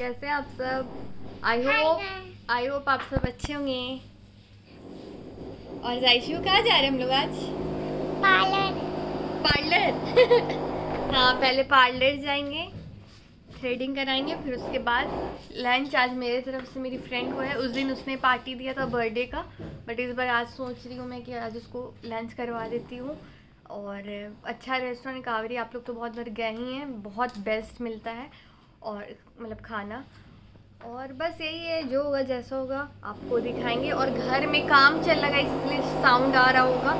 कैसे हैं आप सब? आई होप आई होप आप सब अच्छे होंगे। और जायशु कहाँ जा रहे हैं हम लोग आज? पार्लर पार्लर हाँ पहले पार्लर जाएँगे थ्रेडिंग कराएँगे फिर उसके बाद लंच आज मेरे तरफ़ से मेरी फ्रेंड को है। उस दिन उसने पार्टी दिया था बर्थडे का बट इस बार आज सोच रही हूँ मैं कि आज उसको लंच करवा देती हूँ। और अच्छा रेस्टोरेंट कावरी आप लोग तो बहुत बार गए ही हैं बहुत बेस्ट मिलता है। और मतलब खाना। और बस यही है जो होगा जैसा होगा आपको दिखाएँगे। और घर में काम चल रहा है इसलिए साउंड आ रहा होगा।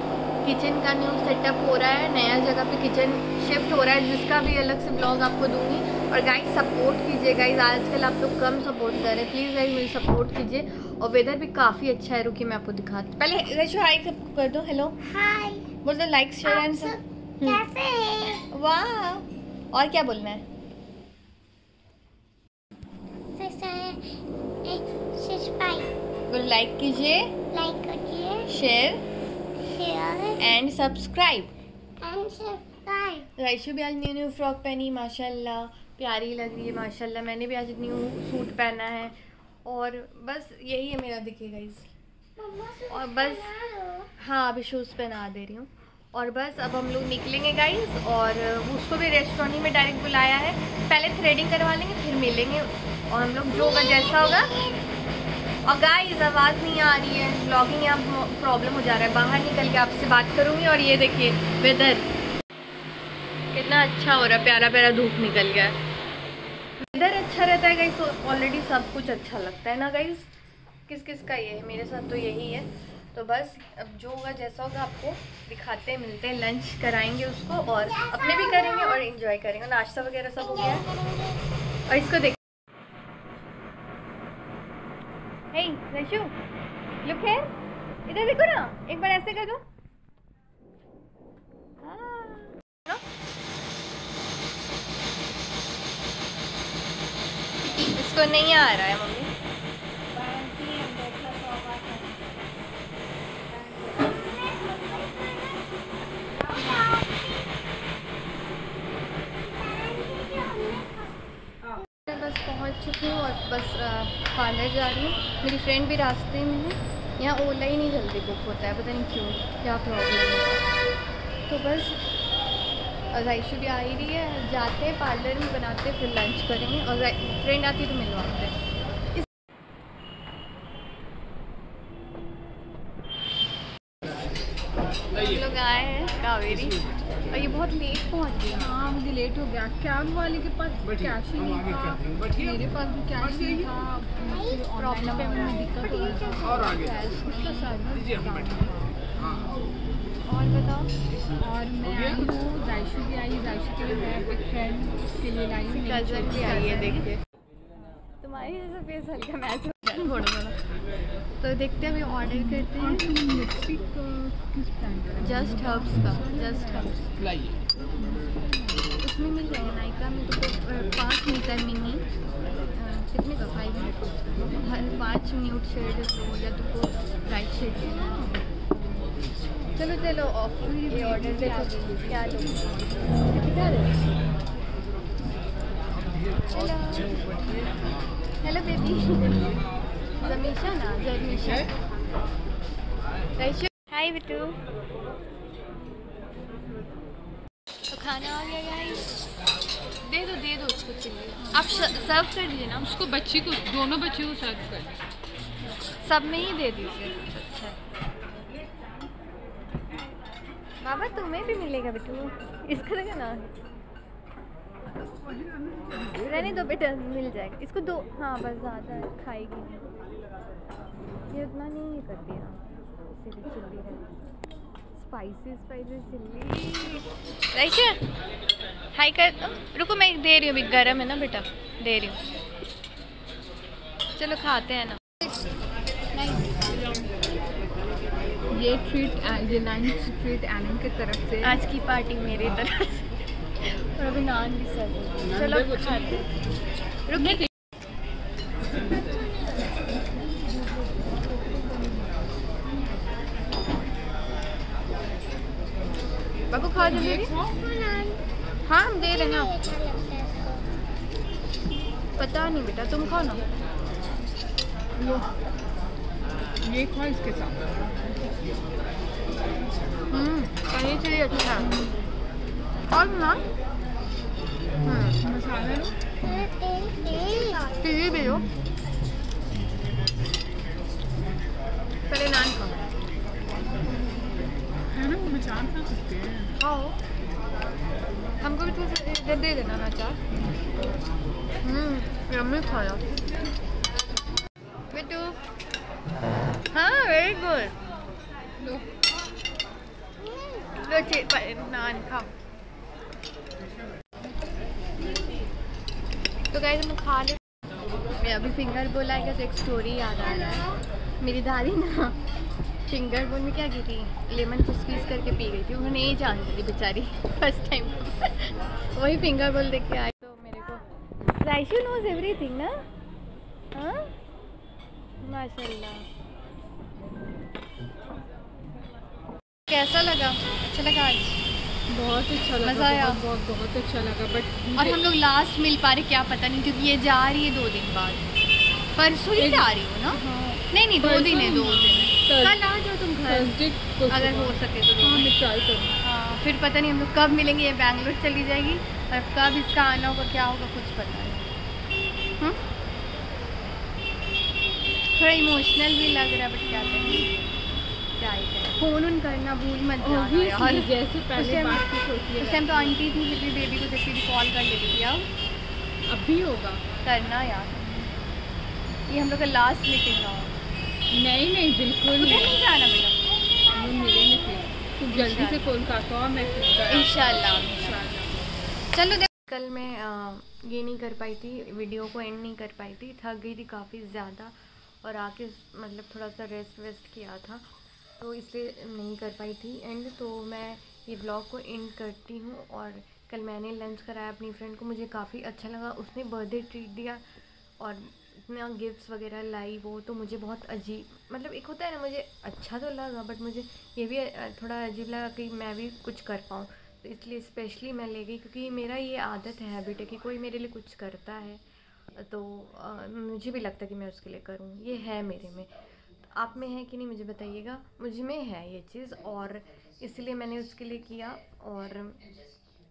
किचन का न्यू सेटअप हो रहा है नया जगह पे किचन शिफ्ट हो रहा है जिसका भी अलग से ब्लॉग आपको दूँगी। और गाइस सपोर्ट कीजिए। गाइस आजकल आप लोग कम सपोर्ट कर रहे हैं। प्लीज़ गाइस मेरी सपोर्ट कीजिए। और वेदर भी काफ़ी अच्छा है रुकी मैं आपको दिखाती पहले रशो हाई सबको कर दो। हेलो हाय बोल दो लाइक शेयर एंड सब कैसे वाह और क्या बोलना है कैसे हैं सब्सक्राइब बोलो लाइक कीजिए। लाइक करिए share share and subscribe and subscribe Raishu भी आज न्यू न्यू फ्रॉक पहनी माशाल्लाह। प्यारी लग रही है माशाल्लाह। मैंने भी आज न्यू सूट पहना है। और बस यही है मेरा दिखेगा इस और बस हाँ अभी शूज़ पहना दे रही हूँ। और बस अब हम लोग निकलेंगे गाइस और उसको भी रेस्टोरेंट ही में डायरेक्ट बुलाया है। पहले थ्रेडिंग करवा लेंगे, फिर मिलेंगे और हम लोग जो होगा जैसा होगा। और गाइस आवाज़ नहीं आ रही है। ब्लॉगिंग यहाँ प्रॉब्लम हो जा रहा है। बाहर निकल के आपसे बात करूँगी और ये देखिए वेदर कितना अच्छा हो रहा है। प्यारा प्यारा धूप निकल गया वेदर अच्छा रहता है गाइस तो ऑलरेडी सब कुछ अच्छा लगता है ना गाइस किस किस का ये है? मेरे साथ तो यही है। तो बस, अब जो होगा जैसा होगा आपको दिखाते, मिलते हैं लंच कराएँगे उसको और अपने भी करेंगे और इन्जॉय करेंगे। नाश्ता वगैरह सब हो गया और इसको देख रशु लुक है इधर देखो ना, एक बार ऐसे कर दो। हाँ। इसको नहीं आ रहा है मम्मी मैं बस चुकी हूँ और बस पार्लर जा रही हूँ। मेरी फ्रेंड भी रास्ते में है। यहाँ ओला ही नहीं जल्दी बुक होता है पता नहीं क्यों क्या प्रॉब्लम है। तो बस राइशु भी आ ही रही है जाते हैं पार्लर में बनाते फिर लंच करेंगे और फ्रेंड आती है तो मिलवाते हैं। हम लोग आए हैं कावेरी। और ये बहुत लेट पहुँच गई हाँ मुझे लेट हो गया। कैब वाले के पास कैश ही नहीं था। मेरे पास भी कैश नहीं था। प्रॉब्लम पेमेंट में दिक्कत हो रही थी। और कैश उसका बैठे। हाँ। और बताओ? और मैं आई हूँ जायशु भी आई जायशु के लिए मैं एक फ्रेंड के लिए लाई हूँ कज़न भी आई है। देखिए। तुम्हारी जैसा फेस हल्का मैच हो गया थोड़ा थोड़ा तो देखते हैं अभी ऑर्डर करते हैं। जस्ट हर्ब्स का? जस्ट हर्ब्स उसमें मिल जाएगा नायका में तो पाँच है मिनी कितने का? फाइव हर पाँच न्यूट शेड दो या तो को ब्राइट शेड लेना चलो चलो ऑफ़ ये ऑर्डर देखो क्या लो दे हेलो बेबी जमीशा ना जमीशा हाय बिटू तो खाना आ गया गाइस दे दो दे दो उसको चिल्ली आप सर्व कर दीजिए ना। उसको बच्ची को दोनों बच्चे को सर्व कर। सब में ही दे दीजिए। अच्छा। बाबा तुम्हें भी मिलेगा बेटू। इसको लगा ना रहने दो बेटा मिल जाएगा। इसको दो। हाँ बस ज़्यादा खाएगी नहीं। ये उतना नहीं ये करती है सिर्फ़ चिल्ली है। Spicy spicy chilli. Raisha hi कर रुको मैं दे रही हूँ अभी गर्म है ना बेटा। दे रही हूँ। चलो खाते हैं ना। ये ट्रीट ये लंच ट्रीट एनम की तरफ़ से। आज की पार्टी मेरी तरफ़ से। और अभी नान भी सर्व चलो खाते रुकिए। बाबू खा जल्दी हाँ हम दे रहे हैं पता नहीं बेटा तुम खाओ ना। ये खाओ इसके साथ। हम्म पनीर चिली अच्छा। और ना लो चिली पहले नान खाओ। खाओ। हमको भी थोड़ा इधर दे देना ना चार। हम्म यम्मी खाया। बिट्टू हाँ वेरी गुड नान खाओ। तो गाइस हम खा ले। मैं अभी फिंगर बोला है तो एक स्टोरी याद आ रहा है। मेरी दादी ना फिंगर बोल में क्या की थी? लेमन को स्क्वीज करके पी गई थी। वो नहीं जानती थी बेचारी फ़र्स्ट टाइम वही फिंगर बोल देख के आई। तो मेरे को राइशु नोज़ एवरीथिंग ना? हाँ? माशाल्लाह। कैसा लगा? अच्छा लगा आज? बहुत अच्छा लगा मज़ा आया? बहुत बहुत बहुत अच्छा लगा बट और हम लोग लास्ट मिल पा रहे क्या पता नहीं क्योंकि ये जा रही है दो दिन बाद। परसों ही जा रही हो ना? नहीं नहीं दो दिन है दो दिन कल आ जाओ तुम घर। अगर हो सके तो हाँ मैं ट्राई करूँगी। हाँ फिर पता नहीं हम लोग कब मिलेंगे ये बैंगलोर चली जाएगी। और कब इसका आना होगा क्या होगा कुछ पता नहीं। हम्म? थोड़ा इमोशनल भी लग रहा है बट क्या करें ही करें। फ़ोन उन करना भूल मत जाना यार। जैसे पहले टाइम- बातचीत होती है। उस टाइम तो आंटी थी भी बेबी को देखती थी कॉल कर लेती थी अब। अब भी होगा। करना यार। ये हम लोग का लास्ट मीटिंग रहा नहीं नहीं बिल्कुल नहीं। नहीं जाना बेटा हम लोग मिलेंगे फिर तू जल्दी से कोलकाता और मैं फिर इंशाल्लाह। इंशाल्लाह। चलो देख कल मैं ये नहीं कर पाई थी वीडियो को एंड नहीं कर पाई थी। थक गई थी काफ़ी ज़्यादा और आके मतलब थोड़ा सा रेस्ट वेस्ट किया था। तो इसलिए नहीं कर पाई थी। एंड तो मैं ये ब्लॉग को एंड करती हूँ और कल मैंने लंच कराया अपनी फ्रेंड को। मुझे काफ़ी अच्छा लगा। उसने बर्थडे ट्रीट दिया और इतना गिफ्ट्स वगैरह लाई वो तो मुझे बहुत अजीब मतलब एक होता है ना मुझे अच्छा तो लगा बट मुझे ये भी थोड़ा अजीब लगा कि मैं भी कुछ कर पाऊँ। तो इसलिए स्पेशली मैं ले गई क्योंकि मेरा ये आदत है हैबिट है कि कोई मेरे लिए कुछ करता है तो अ, मुझे भी लगता है कि मैं उसके लिए करूँ। ये है मेरे में। आप में है कि नहीं मुझे बताइएगा? मुझमें है ये चीज़ और इसलिए मैंने उसके लिए किया और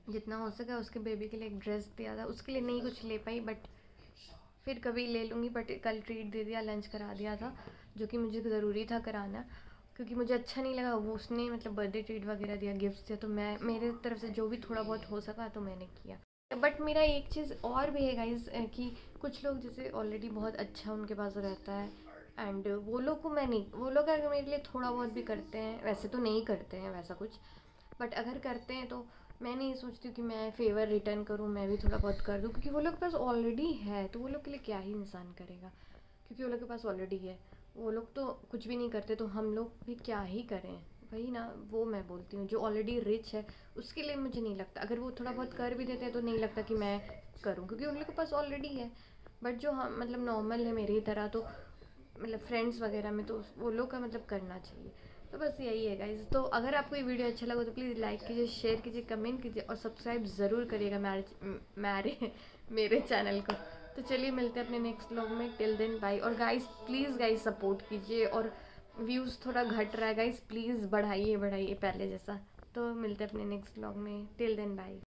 जितना हो सका उसके बेबी के लिए एक ड्रेस दिया था। उसके लिए नहीं कुछ ले पाई बट फिर कभी ले लूँगी बट कल ट्रीट दे दिया लंच करा दिया था, जो कि मुझे ज़रूरी था कराना, क्योंकि मुझे अच्छा नहीं लगा। वो उसने मतलब बर्थडे ट्रीट वगैरह दिया गिफ्ट दिया तो मैं, मेरे तरफ़ से जो भी थोड़ा बहुत हो सका तो मैंने किया। बट मेरा एक चीज़ और भी है गाइज़ कि कुछ लोग जैसे ऑलरेडी बहुत अच्छा उनके पास रहता है एंड वो लोग को मैं नहीं, वो लोग अगर मेरे लिए थोड़ा बहुत भी करते हैं, वैसे तो नहीं करते हैं वैसा कुछ बट अगर करते हैं तो मैं नहीं सोचती हूँ कि मैं फेवर रिटर्न करूँ, मैं भी थोड़ा बहुत कर दूँ, क्योंकि वो लोग के पास ऑलरेडी है तो वो लोग के लिए क्या ही इंसान करेगा? क्योंकि वो लोग के पास ऑलरेडी है। वो लोग तो कुछ भी नहीं करते तो हम लोग भी क्या ही करें? वही ना, वो मैं बोलती हूँ, जो ऑलरेडी रिच है, उसके लिए मुझे नहीं लगता। अगर वो थोड़ा बहुत कर भी देते हैं तो नहीं लगता कि मैं करूँ, क्योंकि उन लोग के पास ऑलरेडी है। बट जो हम मतलब नॉर्मल है मेरी तरह तो मतलब फ्रेंड्स वगैरह में तो वो लोग का मतलब करना चाहिए। तो बस यही है गाइज़ तो अगर आपको ये वीडियो अच्छा लगा तो प्लीज़ लाइक कीजिए शेयर कीजिए कमेंट कीजिए और सब्सक्राइब ज़रूर करिएगा मेरे मेरे मेरे चैनल को। तो चलिए मिलते हैं अपने नेक्स्ट ब्लॉग में। टिल देन बाय और गाइज़ प्लीज़ गाइज़ सपोर्ट कीजिए और व्यूज़ थोड़ा घट रहा है गाइज़ प्लीज़ बढ़ाइए बढ़ाइए पहले जैसा। तो मिलते हैं अपने नेक्स्ट ब्लॉग में। Till then bye